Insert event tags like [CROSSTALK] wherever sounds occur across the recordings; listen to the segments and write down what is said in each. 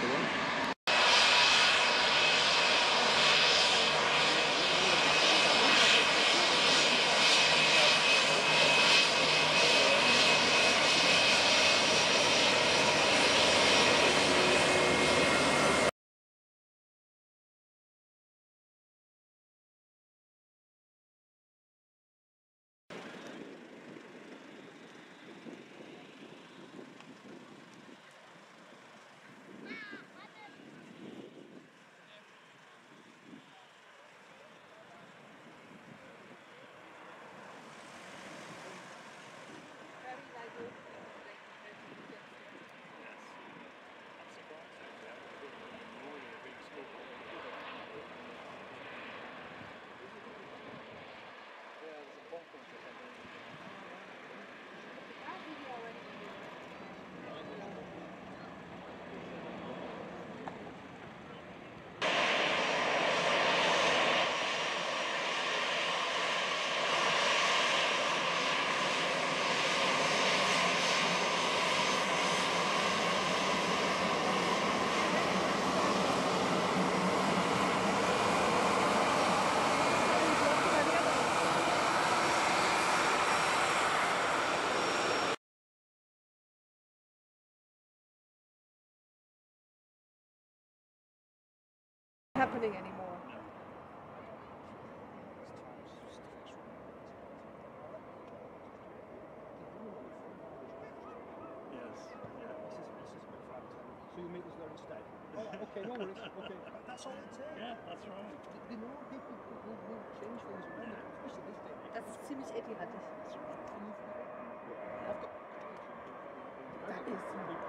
Tá bom? Happening anymore. Yes. Yeah. This is, this is a bit fun. So you meet us there instead? Oh, okay, no worries. Okay. [LAUGHS] That's all it takes. Yeah, that's right. The, the normal people will, will, will change things around, especially this day. Das ist ziemlich etihadig. I've got. That is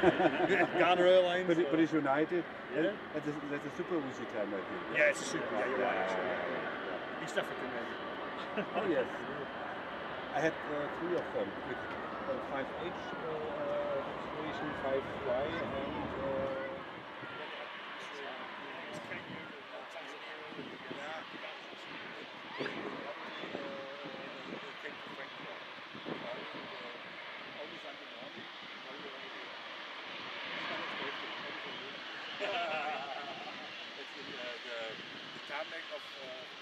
[LAUGHS] Ghana Airlines. But, it, but it's United. Yeah. That's a, that's a super Wuxi time, I think. yeah, it's a super. Yeah, you're right. Yeah, actually. yeah, yeah, East African then. [LAUGHS] Oh yes. I had uh, three of them with uh, 5H uh, station, 5Y, and of.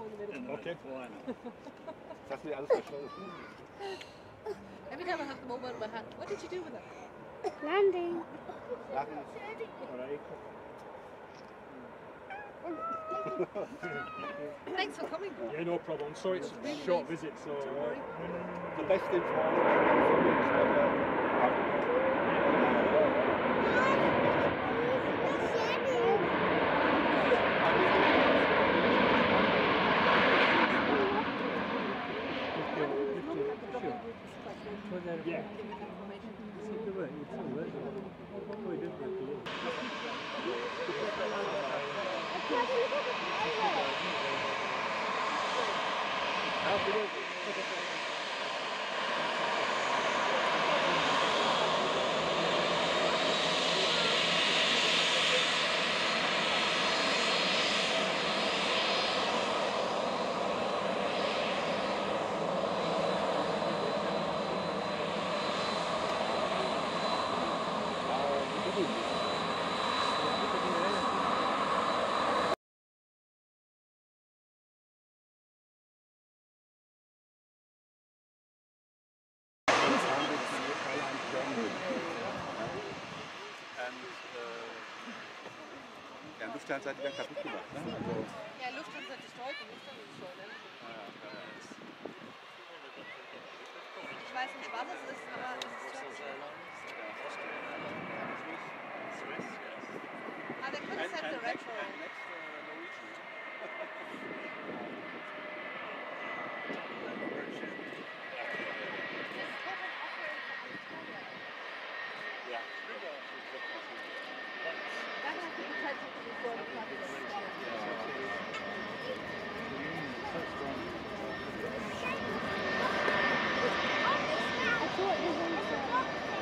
Uh, I go in the middle. Okay. Why not? das mir alles verschwunden. Every time I have the mobile in my hand, what did you do with it? Landing. Alright. Thanks for coming. Yeah, no problem. Sorry, it's Really a short nice. visit, so. Don't worry. The best thing for for me is that, uh, Yeah. And, äh, ja, Lufthansa hat die dann kaputt gemacht. Ne? Also, Ja, Lufthansa destroyed und Lufthansa destroyed. Ne? Ich weiß nicht, was es ist, aber es ist. Ah, they could have the retro. The potential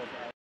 Gracias.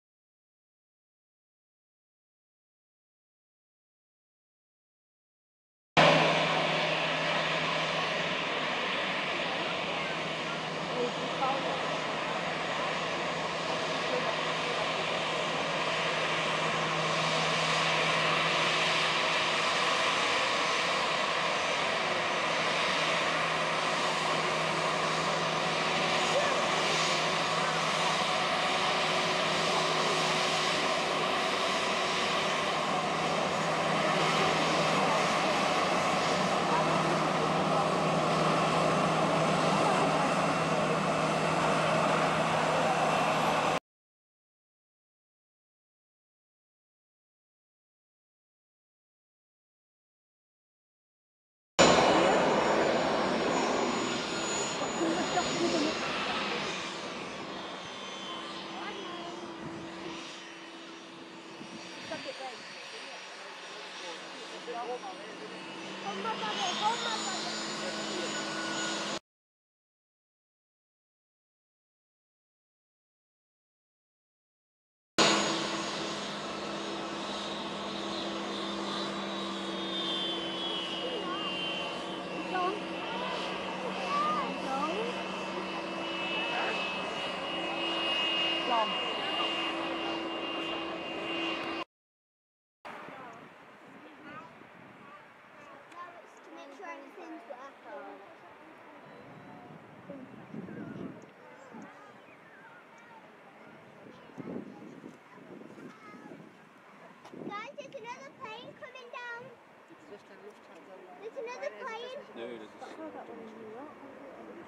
No, it is.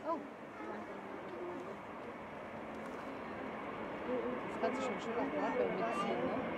Oh. Das kannst du schon schön mitziehen, ne?